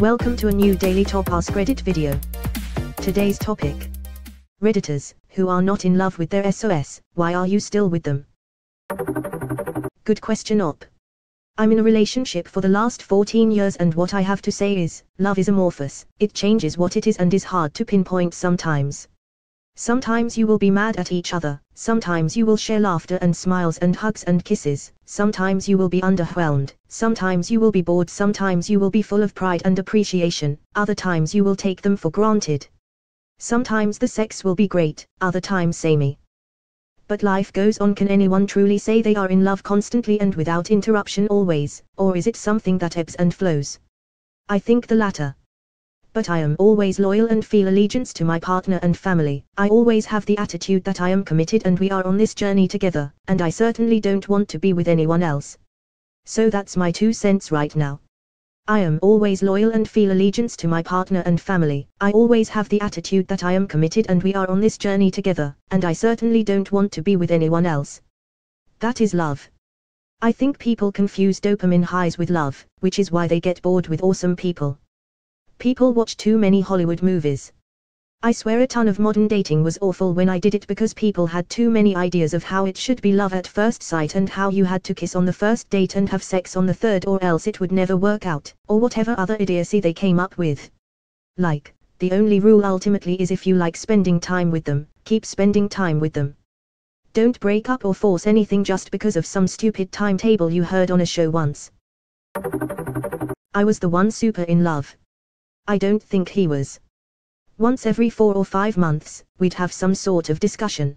Welcome to a new Daily Top Ask Reddit video. Today's topic. Redditors, who are not in love with their SOs, why are you still with them? Good question op. I'm in a relationship for the last 14 years and what I have to say is, love is amorphous, it changes what it is and is hard to pinpoint sometimes. Sometimes you will be mad at each other, sometimes you will share laughter and smiles and hugs and kisses, sometimes you will be underwhelmed, sometimes you will be bored, sometimes you will be full of pride and appreciation, other times you will take them for granted. Sometimes the sex will be great, other times samey. But life goes on. Can anyone truly say they are in love constantly and without interruption always, or is it something that ebbs and flows? I think the latter but I am always loyal and feel allegiance to my partner and family. I always have the attitude that I am committed and we are on this journey together, and I certainly don't want to be with anyone else. So that's my two cents right now. I am always loyal and feel allegiance to my partner and family. I always have the attitude that I am committed and we are on this journey together, and I certainly don't want to be with anyone else. That is love. I think people confuse dopamine highs with love, which is why they get bored with awesome people. People watch too many Hollywood movies. I swear a ton of modern dating was awful when I did it because people had too many ideas of how it should be love at first sight and how you had to kiss on the first date and have sex on the third or else it would never work out, or whatever other idiocy they came up with. Like, the only rule ultimately is if you like spending time with them, keep spending time with them. Don't break up or force anything just because of some stupid timetable you heard on a show once. I was the one super in love. I don't think he was. Once every four or five months, we'd have some sort of discussion.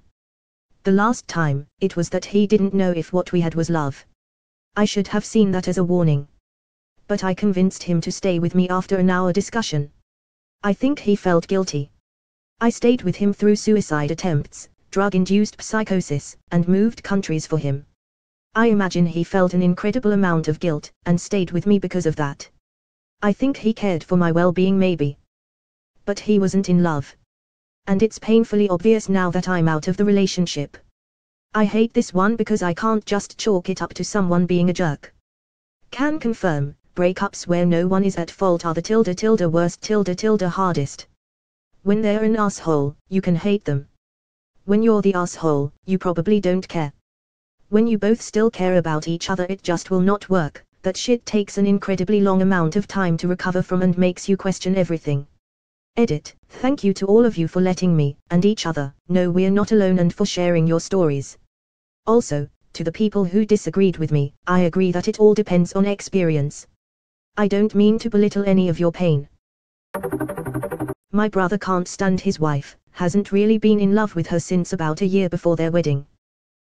The last time, it was that he didn't know if what we had was love. I should have seen that as a warning. But I convinced him to stay with me after an hour discussion. I think he felt guilty. I stayed with him through suicide attempts, drug-induced psychosis, and moved countries for him. I imagine he felt an incredible amount of guilt, and stayed with me because of that. I think he cared for my well-being maybe. But he wasn't in love. And it's painfully obvious now that I'm out of the relationship. I hate this one because I can't just chalk it up to someone being a jerk. Can confirm, breakups where no one is at fault are the tilde tilde worst tilde tilde hardest. When they're an asshole, you can hate them. When you're the asshole, you probably don't care. When you both still care about each other it just will not work that shit takes an incredibly long amount of time to recover from and makes you question everything. Edit. Thank you to all of you for letting me, and each other, know we're not alone and for sharing your stories. Also, to the people who disagreed with me, I agree that it all depends on experience. I don't mean to belittle any of your pain. My brother can't stand his wife, hasn't really been in love with her since about a year before their wedding.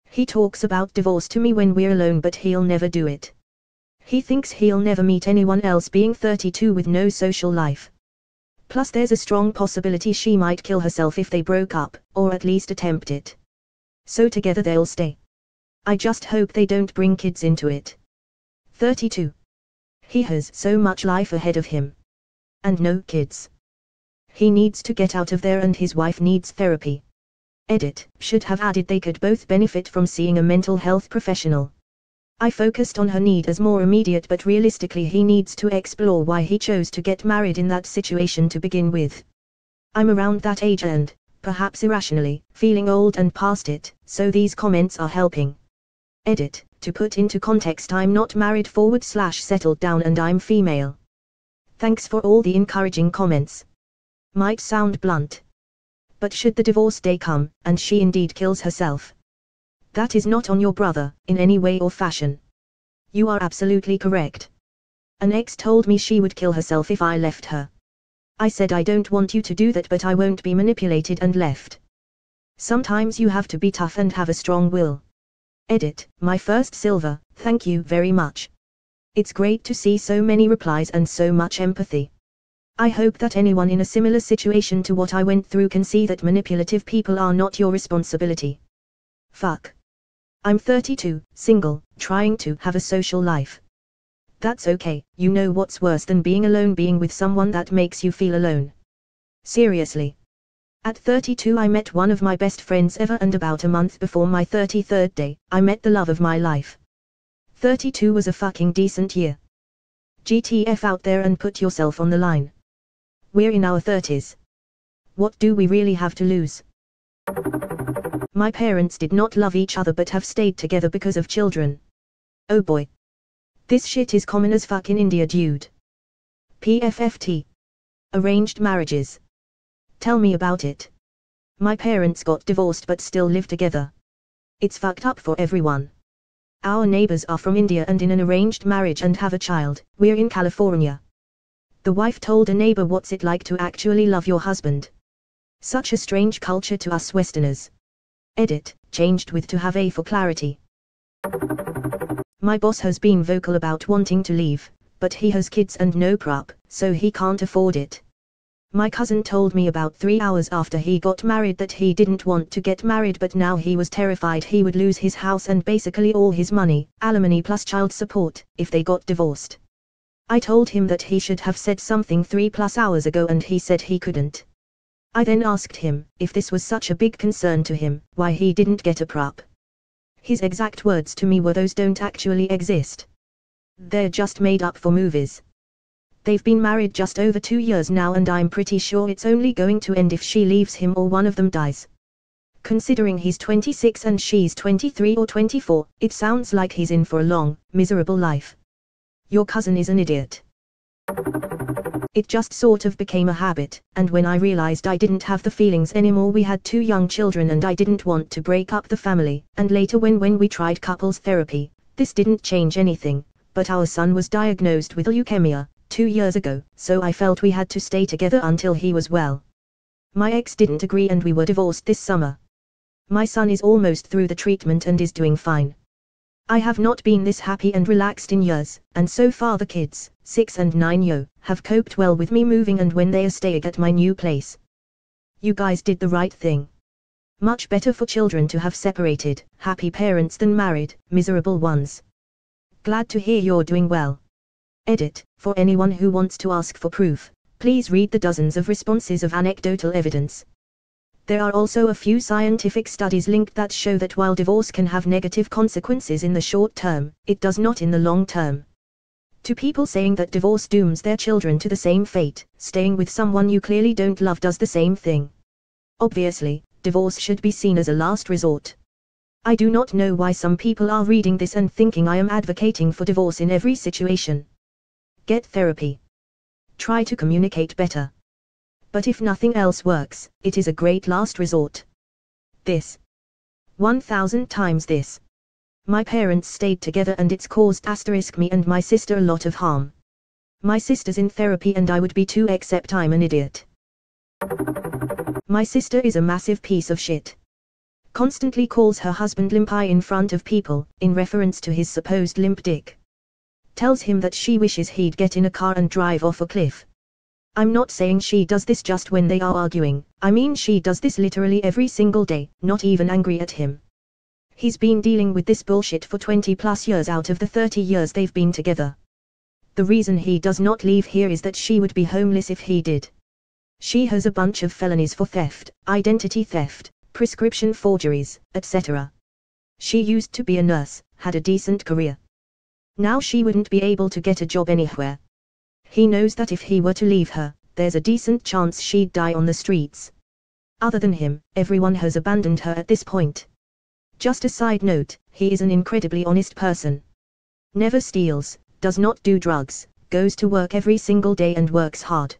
He talks about divorce to me when we're alone but he'll never do it. He thinks he'll never meet anyone else being 32 with no social life. Plus there's a strong possibility she might kill herself if they broke up, or at least attempt it. So together they'll stay. I just hope they don't bring kids into it. 32. He has so much life ahead of him. And no kids. He needs to get out of there and his wife needs therapy. Edit, should have added they could both benefit from seeing a mental health professional. I focused on her need as more immediate but realistically he needs to explore why he chose to get married in that situation to begin with. I'm around that age and, perhaps irrationally, feeling old and past it, so these comments are helping. Edit, to put into context I'm not married forward slash settled down and I'm female. Thanks for all the encouraging comments. Might sound blunt. But should the divorce day come, and she indeed kills herself, that is not on your brother, in any way or fashion. You are absolutely correct. An ex told me she would kill herself if I left her. I said I don't want you to do that but I won't be manipulated and left. Sometimes you have to be tough and have a strong will. Edit, my first silver, thank you very much. It's great to see so many replies and so much empathy. I hope that anyone in a similar situation to what I went through can see that manipulative people are not your responsibility. Fuck. I'm 32, single, trying to have a social life. That's okay, you know what's worse than being alone being with someone that makes you feel alone. Seriously. At 32 I met one of my best friends ever and about a month before my 33rd day, I met the love of my life. 32 was a fucking decent year. GTF out there and put yourself on the line. We're in our 30s. What do we really have to lose? My parents did not love each other but have stayed together because of children. Oh boy. This shit is common as fuck in India dude. PFFT. Arranged marriages. Tell me about it. My parents got divorced but still live together. It's fucked up for everyone. Our neighbors are from India and in an arranged marriage and have a child, we're in California. The wife told a neighbor what's it like to actually love your husband. Such a strange culture to us Westerners. Edit, changed with to have a for clarity. My boss has been vocal about wanting to leave, but he has kids and no prop, so he can't afford it. My cousin told me about three hours after he got married that he didn't want to get married but now he was terrified he would lose his house and basically all his money, alimony plus child support, if they got divorced. I told him that he should have said something three plus hours ago and he said he couldn't. I then asked him, if this was such a big concern to him, why he didn't get a prop. His exact words to me were those don't actually exist. They're just made up for movies. They've been married just over two years now and I'm pretty sure it's only going to end if she leaves him or one of them dies. Considering he's 26 and she's 23 or 24, it sounds like he's in for a long, miserable life. Your cousin is an idiot. It just sort of became a habit, and when I realized I didn't have the feelings anymore we had two young children and I didn't want to break up the family, and later when when we tried couples therapy, this didn't change anything, but our son was diagnosed with leukemia, two years ago, so I felt we had to stay together until he was well. My ex didn't agree and we were divorced this summer. My son is almost through the treatment and is doing fine. I have not been this happy and relaxed in years, and so far the kids, 6 and 9 yo, have coped well with me moving and when they are staying at my new place. You guys did the right thing. Much better for children to have separated, happy parents than married, miserable ones. Glad to hear you're doing well. Edit, for anyone who wants to ask for proof, please read the dozens of responses of anecdotal evidence. There are also a few scientific studies linked that show that while divorce can have negative consequences in the short term, it does not in the long term. To people saying that divorce dooms their children to the same fate, staying with someone you clearly don't love does the same thing. Obviously, divorce should be seen as a last resort. I do not know why some people are reading this and thinking I am advocating for divorce in every situation. Get therapy. Try to communicate better but if nothing else works, it is a great last resort. This. 1000 times this. My parents stayed together and it's caused asterisk me and my sister a lot of harm. My sister's in therapy and I would be too except I'm an idiot. My sister is a massive piece of shit. Constantly calls her husband limpy in front of people, in reference to his supposed limp dick. Tells him that she wishes he'd get in a car and drive off a cliff. I'm not saying she does this just when they are arguing, I mean she does this literally every single day, not even angry at him. He's been dealing with this bullshit for 20 plus years out of the 30 years they've been together. The reason he does not leave here is that she would be homeless if he did. She has a bunch of felonies for theft, identity theft, prescription forgeries, etc. She used to be a nurse, had a decent career. Now she wouldn't be able to get a job anywhere, he knows that if he were to leave her, there's a decent chance she'd die on the streets. Other than him, everyone has abandoned her at this point. Just a side note, he is an incredibly honest person. Never steals, does not do drugs, goes to work every single day and works hard.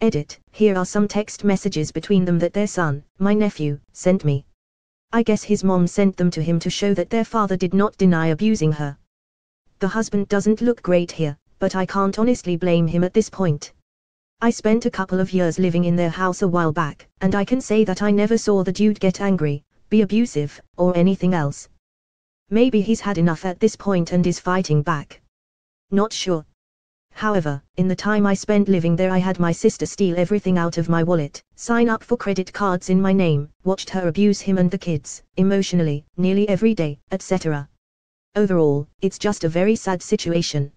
Edit, here are some text messages between them that their son, my nephew, sent me. I guess his mom sent them to him to show that their father did not deny abusing her. The husband doesn't look great here, but I can't honestly blame him at this point. I spent a couple of years living in their house a while back, and I can say that I never saw the dude get angry, be abusive, or anything else. Maybe he's had enough at this point and is fighting back. Not sure. However, in the time I spent living there I had my sister steal everything out of my wallet, sign up for credit cards in my name, watched her abuse him and the kids, emotionally, nearly every day, etc. Overall, it's just a very sad situation.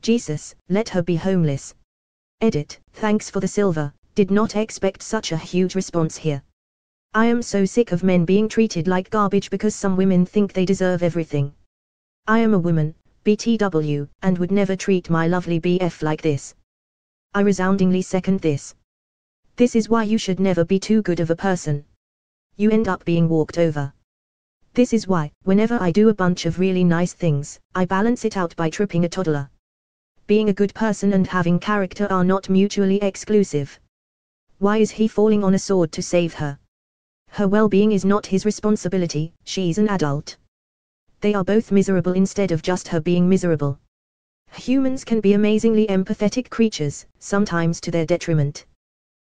Jesus, let her be homeless. Edit, thanks for the silver, did not expect such a huge response here. I am so sick of men being treated like garbage because some women think they deserve everything. I am a woman, BTW, and would never treat my lovely BF like this. I resoundingly second this. This is why you should never be too good of a person. You end up being walked over. This is why, whenever I do a bunch of really nice things, I balance it out by tripping a toddler. Being a good person and having character are not mutually exclusive. Why is he falling on a sword to save her? Her well-being is not his responsibility, she's an adult. They are both miserable instead of just her being miserable. Humans can be amazingly empathetic creatures, sometimes to their detriment.